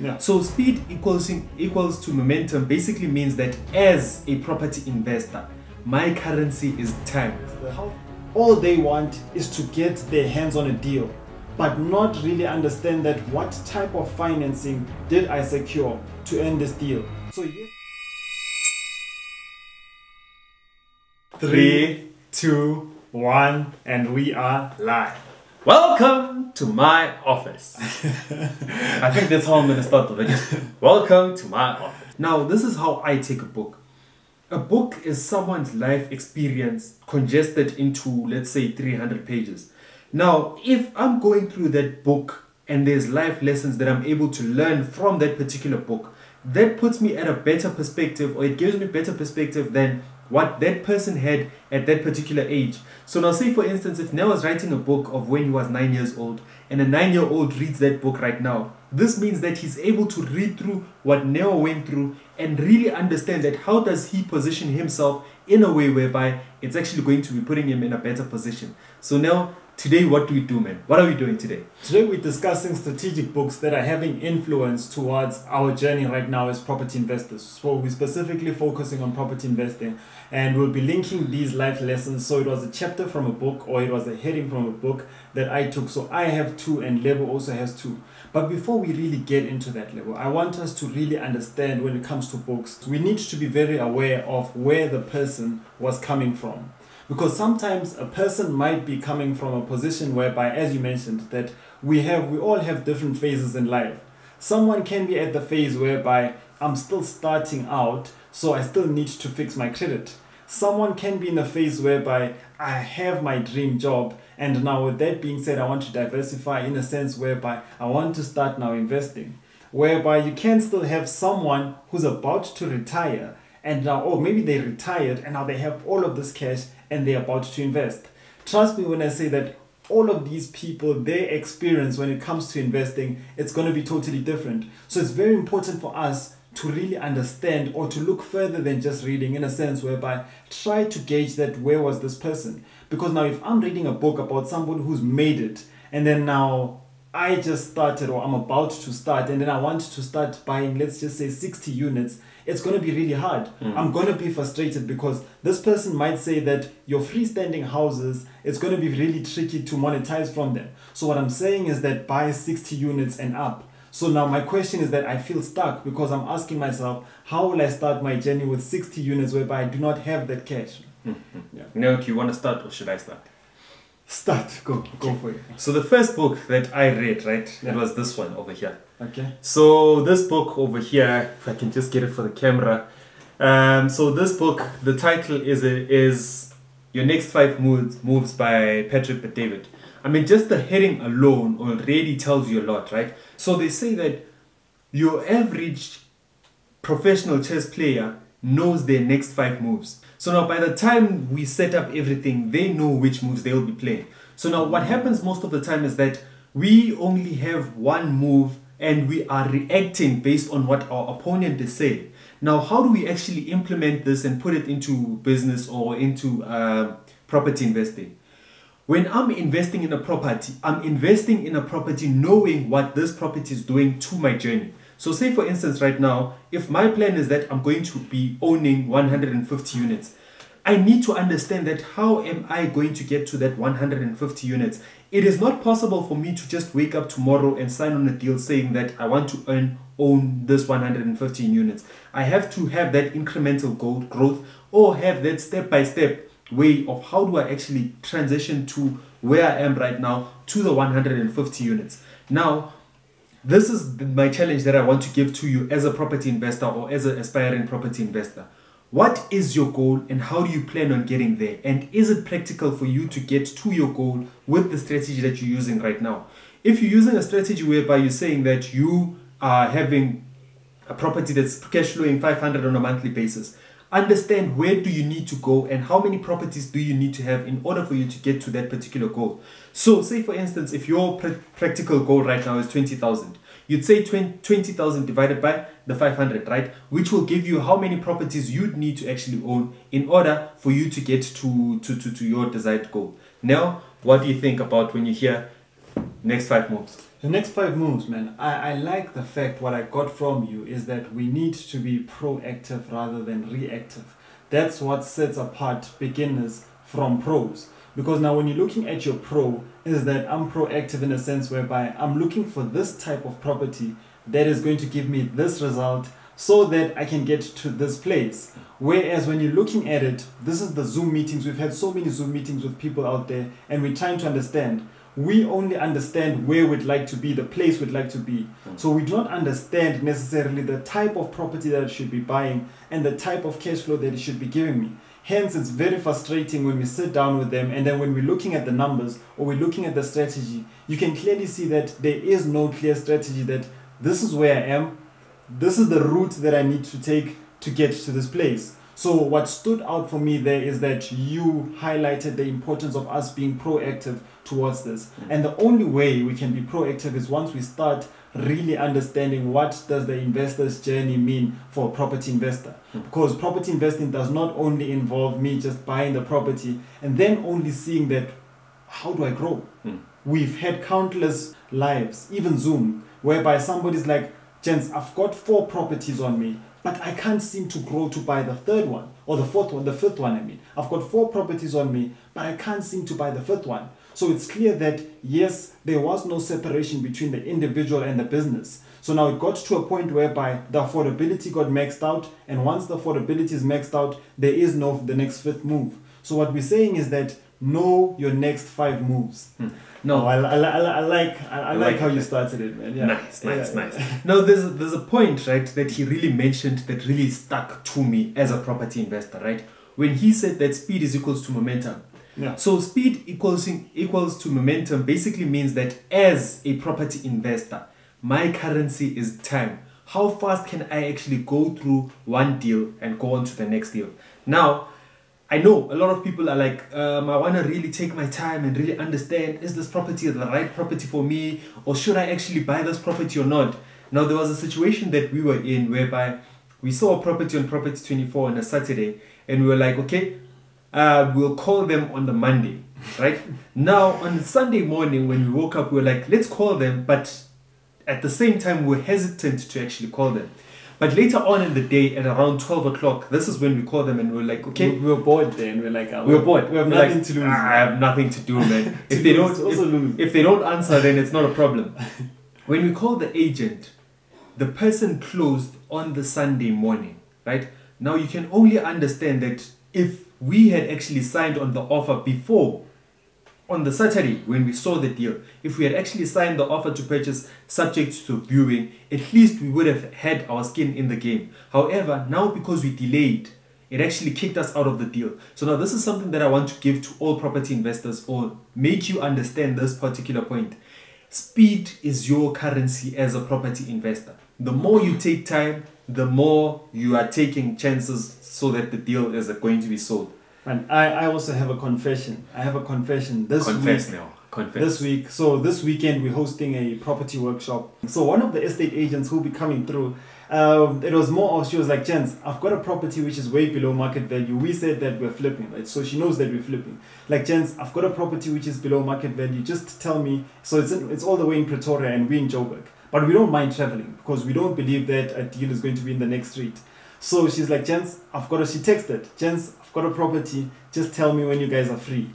Yeah. So speed equals equals to momentum basically means that as a property investor, my currency is time. All they want is to get their hands on a deal, but not really understand that what type of financing did I secure to end this deal. So yes. Three, two, one, and we are live. Welcome to my office. I think that's how I'm gonna start the video. Welcome to my office. Now, this is how I take a book. A book is someone's life experience congested into, let's say, 300 pages. Now, if I'm going through that book and there's life lessons that I'm able to learn from that particular book, that puts me at a better perspective or it gives me better perspective than what that person had at that particular age. So now say for instance if Neo was writing a book of when he was 9 years old and a 9 year old reads that book right now, this means that he's able to read through what Neo went through and really understand that how does he position himself in a way whereby it's actually going to be putting him in a better position. So now Today, what do we do, man? What are we doing today? Today, we're discussing strategic books that are having influence towards our journey right now as property investors. So, we're specifically focusing on property investing and we'll be linking these life lessons. So, it was a chapter from a book or it was a heading from a book that I took. So, I have two and Lebo also has two. But before we really get into that level, I want us to really understand when it comes to books, we need to be very aware of where the person was coming from because sometimes a person might be coming from a position whereby as you mentioned that we have we all have different phases in life. Someone can be at the phase whereby i'm still starting out so i still need to fix my credit. Someone can be in a phase whereby i have my dream job and now with that being said i want to diversify in a sense whereby i want to start now investing. Whereby you can still have someone who's about to retire and now oh maybe they retired and now they have all of this cash and they're about to invest. Trust me when I say that all of these people, their experience when it comes to investing, it's going to be totally different. So it's very important for us to really understand or to look further than just reading in a sense whereby try to gauge that where was this person because now if i'm reading a book about someone who's made it and then now i just started or i'm about to start and then i want to start buying let's just say 60 units it's going to be really hard. Mm. I'm going to be frustrated because this person might say that your freestanding houses, it's going to be really tricky to monetize from them. So what I'm saying is that buy 60 units and up. So now my question is that I feel stuck because I'm asking myself, how will I start my journey with 60 units whereby I do not have that cash? Mm-hmm. Yeah. Now, do you want to start or should I start? Start. Go. Go for it. So the first book that I read, right, yeah. it was this one over here. Okay. So this book over here, if I can just get it for the camera. Um, so this book, the title is is Your Next Five Moves Moves by Patrick Bet-David. I mean, just the heading alone already tells you a lot, right? So they say that your average professional chess player knows their next five moves. So now by the time we set up everything, they know which moves they'll be playing. So now what happens most of the time is that we only have one move and we are reacting based on what our opponent is saying. Now, how do we actually implement this and put it into business or into uh, property investing? When I'm investing in a property, I'm investing in a property knowing what this property is doing to my journey. So say for instance right now, if my plan is that I'm going to be owning 150 units, I need to understand that how am I going to get to that 150 units? It is not possible for me to just wake up tomorrow and sign on a deal saying that I want to earn own this 115 units. I have to have that incremental growth or have that step by step way of how do I actually transition to where I am right now to the 150 units. Now, this is my challenge that I want to give to you as a property investor or as an aspiring property investor. What is your goal and how do you plan on getting there? And is it practical for you to get to your goal with the strategy that you're using right now? If you're using a strategy whereby you're saying that you are having a property that's cash flowing 500 on a monthly basis, understand where do you need to go and how many properties do you need to have in order for you to get to that particular goal. So say for instance, if your pr practical goal right now is 20,000, you'd say 20,000 divided by the 500, right? Which will give you how many properties you'd need to actually own in order for you to get to, to, to, to your desired goal. Now, what do you think about when you hear next five moves? The next five moves, man. I, I like the fact what I got from you is that we need to be proactive rather than reactive. That's what sets apart beginners from pros. Because now when you're looking at your pro, is that I'm proactive in a sense whereby I'm looking for this type of property that is going to give me this result so that I can get to this place. Whereas when you're looking at it, this is the Zoom meetings. We've had so many Zoom meetings with people out there, and we're trying to understand. We only understand where we'd like to be, the place we'd like to be. Hmm. So we don't understand necessarily the type of property that I should be buying and the type of cash flow that it should be giving me. Hence, it's very frustrating when we sit down with them and then when we're looking at the numbers or we're looking at the strategy, you can clearly see that there is no clear strategy that this is where I am, this is the route that I need to take to get to this place. So what stood out for me there is that you highlighted the importance of us being proactive towards this. Mm. And the only way we can be proactive is once we start really understanding what does the investor's journey mean for a property investor. Mm. Because property investing does not only involve me just buying the property and then only seeing that how do I grow? Mm. We've had countless lives, even Zoom, whereby somebody's like, Gents, I've got four properties on me, but I can't seem to grow to buy the third one or the fourth one, the fifth one, I mean. I've got four properties on me, but I can't seem to buy the fifth one. So it's clear that yes, there was no separation between the individual and the business. So now it got to a point whereby the affordability got maxed out, and once the affordability is maxed out, there is no the next fifth move. So what we're saying is that know your next five moves. Hmm. No, Oh, I, I, I, I like I, I I like like how you started it, man. Yeah. Nice, nice, Yeah. nice. No, there's there's a point, right, that he really mentioned that really stuck to me as a property investor, right? When he said that speed is equals to momentum. Yeah. So speed equals equals to momentum basically means that as a property investor, my currency is time. How fast can I actually go through one deal and go on to the next deal? Now, I know a lot of people are like, um, I want to really take my time and really understand is this property the right property for me, or should I actually buy this property or not? Now, there was a situation that we were in whereby we saw a property on Property 24 on a Saturday, and we were like, okay, uh, we'll call them on the Monday, right? now, on Sunday morning, when we woke up, we were like, let's call them, but at the same time, we we're hesitant to actually call them. But later on in the day, at around 12 o'clock, this is when we call them and we're like, okay, We, we were bored then. We're like, uh, we're bored. We have nothing like, to lose. "Ah, I have nothing to do, man. To if they lose, don't, also if, if they don't answer, then it's not a problem. when we call the agent, the person closed on the Sunday morning, right? Now you can only understand that if we had actually signed on the offer before, on the Saturday when we saw the deal, if we had actually signed the offer to purchase subject to viewing, at least we would have had our skin in the game. However, now because we delayed, it actually kicked us out of the deal. So now this is something that I want to give to all property investors or make you understand this particular point. Speed is your currency as a property investor. The more you take time, the more you are taking chances so that the deal is going to be sold. And I, I also have a confession. I have a confession. This Confess week, now. Confess. This week, so this weekend we're hosting a property workshop. So one of the estate agents who'll be coming through, um, it was more of she was like, "Gents, I've got a property which is way below market value. We said that we're flipping, right? So she knows that we're flipping. Like, gents, I've got a property which is below market value. Just tell me. So it's in, it's all the way in Pretoria and we're in Joburg, but we don't mind traveling because we don't believe that a deal is going to be in the next street. So she's like, gents, I've got a. She texted, gents, I've got a property. Just tell me when you guys are free.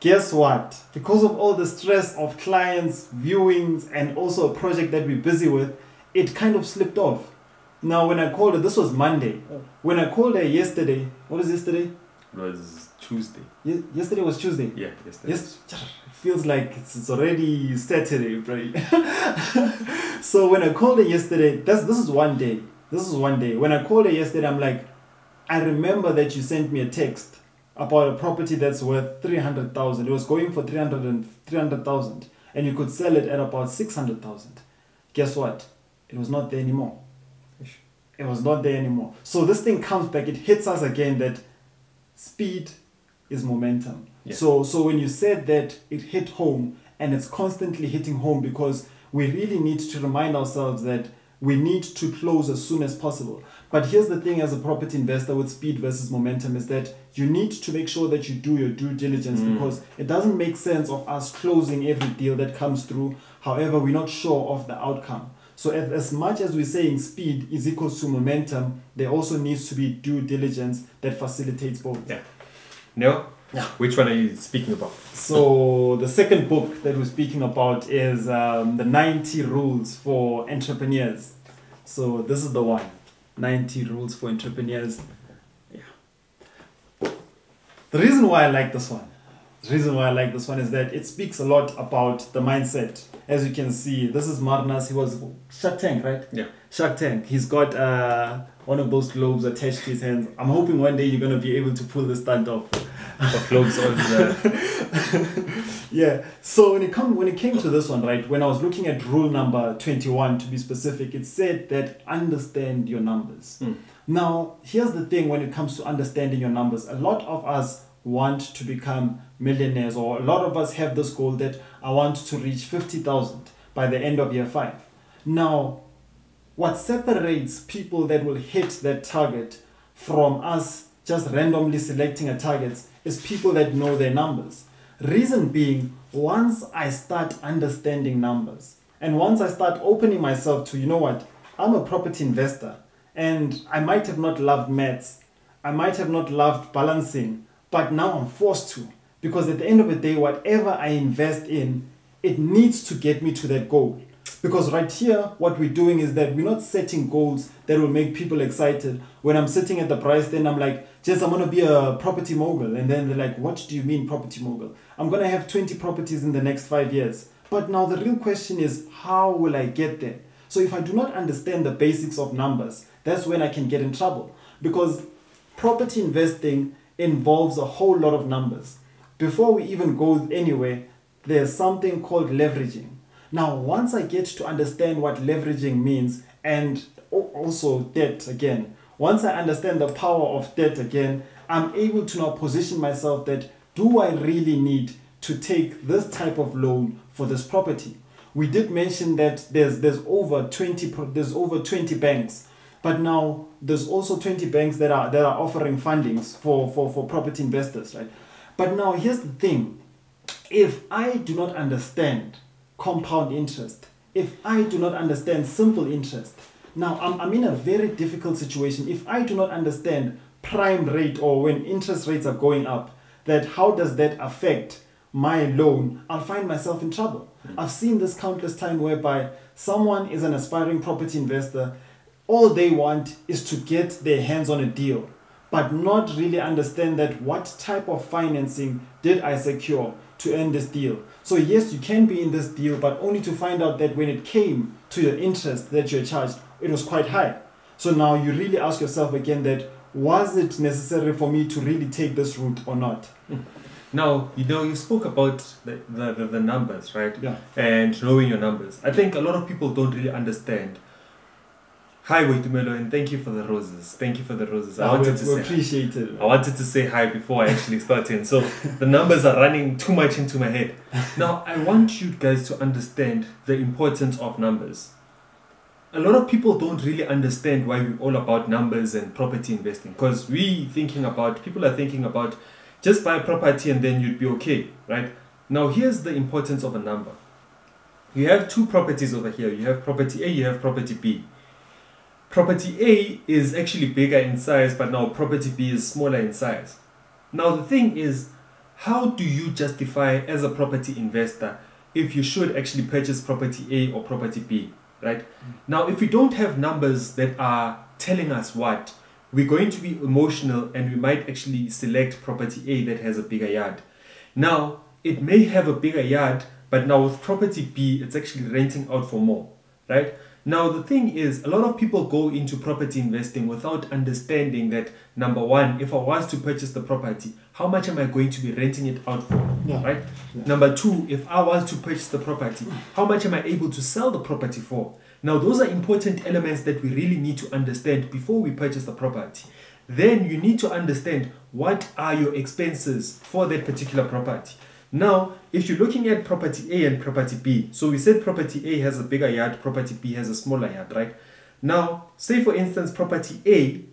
Guess what? Because of all the stress of clients, viewings, and also a project that we're busy with, it kind of slipped off. Now, when I called her, this was Monday. Oh. When I called her yesterday, what is yesterday? It was Tuesday. Ye- yesterday was Tuesday. Yeah, yesterday. Yes, feels like it's, it's already Saturday, right? so when I called her yesterday, that's this is one day. This is one day. When I called her yesterday, I'm like, I remember that you sent me a text about a property that's worth three hundred thousand. It was going for 300 and 300,000 and you could sell it at about six hundred thousand. Guess what? It was not there anymore. It was not there anymore. So this thing comes back. It hits us again that speed is momentum. Yeah. So so when you said that, it hit home, and it's constantly hitting home because we really need to remind ourselves that we need to close as soon as possible. But here's the thing as a property investor with speed versus momentum is that you need to make sure that you do your due diligence Mm. because it doesn't make sense of us closing every deal that comes through. However, we're not sure of the outcome. So as, as much as we're saying speed is equal to momentum, there also needs to be due diligence that facilitates both. Yeah. No? Yeah. Which one are you speaking about? So the second book that we're speaking about is um, the 90 rules for entrepreneurs. So this is the one, 90 rules for entrepreneurs. Yeah. The reason why I like this one, the reason why I like this one is that it speaks a lot about the mindset. As you can see, this is Marnas. He was Shark Tank, right? Yeah. Shark Tank. He's got uh, one of those globes attached to his hands. I'm hoping one day you're gonna be able to pull this stunt off. Of globes on the. Yeah. So when it come when it came to this one, right? When I was looking at rule number twenty one to be specific, it said that understand your numbers. Hmm. Now, here's the thing when it comes to understanding your numbers. A lot of us want to become millionaires, or a lot of us have this goal that I want to reach fifty thousand by the end of year five. Now, what separates people that will hit that target from us just randomly selecting a target is people that know their numbers. Reason being, once I start understanding numbers and once I start opening myself to, you know what, I'm a property investor and I might have not loved maths, I might have not loved balancing, but now I'm forced to because at the end of the day, whatever I invest in, it needs to get me to that goal. Because right here, what we're doing is that we're not setting goals that will make people excited. When I'm sitting at the price, then I'm like, Jess, I'm gonna be a property mogul. And then they're like, What do you mean property mogul? I'm gonna have 20 properties in the next five years. But now the real question is, how will I get there? So if I do not understand the basics of numbers, that's when I can get in trouble. Because property investing involves a whole lot of numbers. Before we even go anywhere, there's something called leveraging. Now, once I get to understand what leveraging means and also debt again, once I understand the power of debt again, I'm able to now position myself that do I really need to take this type of loan for this property? We did mention that there's there's over 20 there's over 20 banks but now there's also 20 banks that are that are offering fundings for, for, for property investors, right? But now here's the thing. If I do not understand compound interest, if I do not understand simple interest, now I'm, I'm in a very difficult situation. If I do not understand prime rate or when interest rates are going up, that how does that affect my loan? I'll find myself in trouble. Hmm. I've seen this countless time whereby someone is an aspiring property investor all they want is to get their hands on a deal but not really understand that what type of financing did i secure to end this deal so yes you can be in this deal but only to find out that when it came to your interest that you're charged it was quite high so now you really ask yourself again that was it necessary for me to really take this route or not Now, you know, you spoke about the, the, the, the numbers, right? yeah And knowing your numbers. I think a lot of people don't really understand. Hi, Waitumelo, and thank you for the roses. Thank you for the roses. I ah, we, wanted to say appreciate it I wanted to say hi before I actually started. In. So the numbers are running too much into my head. Now, I want you guys to understand the importance of numbers. A lot of people don't really understand why we're all about numbers and property investing because we thinking about people are thinking about just buy a property and then you'd be okay, right? Now, here's the importance of a number. You have two properties over here. You have property A, you have property B. Property A is actually bigger in size, but now property B is smaller in size. Now, the thing is, how do you justify as a property investor if you should actually purchase property A or property B, right? Mm. Now, if we don't have numbers that are telling us what, we're going to be emotional and we might actually select property A that has a bigger yard. Now, it may have a bigger yard, but now with property B, it's actually renting out for more, right? Now, the thing is, a lot of people go into property investing without understanding that number one, if I was to purchase the property, how much am I going to be renting it out for, Yeah. right? Yeah. Number two, if I was to purchase the property, how much am I able to sell the property for? Now, those are important elements that we really need to understand before we purchase the property. Then you need to understand what are your expenses for that particular property. Now, if you're looking at property A and property B, so we said property A has a bigger yard, property B has a smaller yard, right? Now, say for instance, property A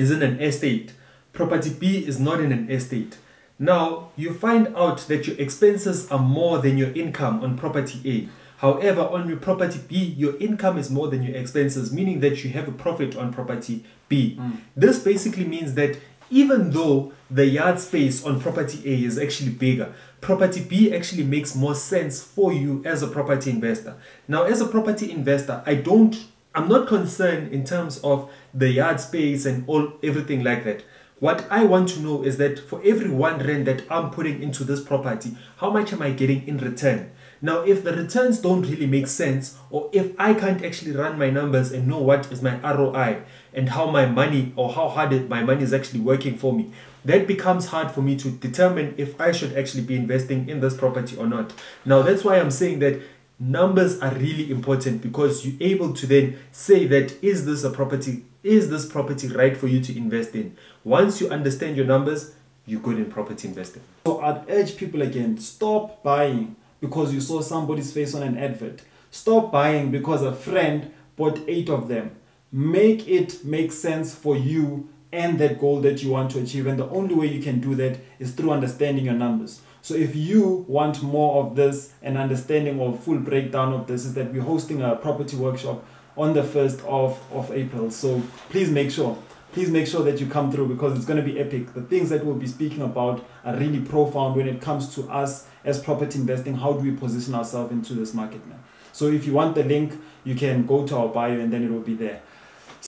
is in an estate, property B is not in an estate. Now, you find out that your expenses are more than your income on property A. However, on your property B, your income is more than your expenses, meaning that you have a profit on property B. Mm. This basically means that even though the yard space on property A is actually bigger, property B actually makes more sense for you as a property investor. Now, as a property investor, I don't I'm not concerned in terms of the yard space and all everything like that. What I want to know is that for every one rent that I'm putting into this property, how much am I getting in return? Now, if the returns don't really make sense, or if I can't actually run my numbers and know what is my ROI and how my money or how hard my money is actually working for me, that becomes hard for me to determine if I should actually be investing in this property or not. Now, that's why I'm saying that numbers are really important because you're able to then say that is this a property is this property right for you to invest in? Once you understand your numbers you're good in property investing. So I'd urge people again, stop buying because you saw somebody's face on an advert. Stop buying because a friend bought eight of them. Make it make sense for you and that goal that you want to achieve. And the only way you can do that is through understanding your numbers. So if you want more of this and understanding or full breakdown of this is that we're hosting a property workshop on the 1st of, of April. So please make sure please make sure that you come through because it's going to be epic. The things that we'll be speaking about are really profound when it comes to us as property investing. How do we position ourselves into this market, man? So if you want the link, you can go to our bio and then it will be there.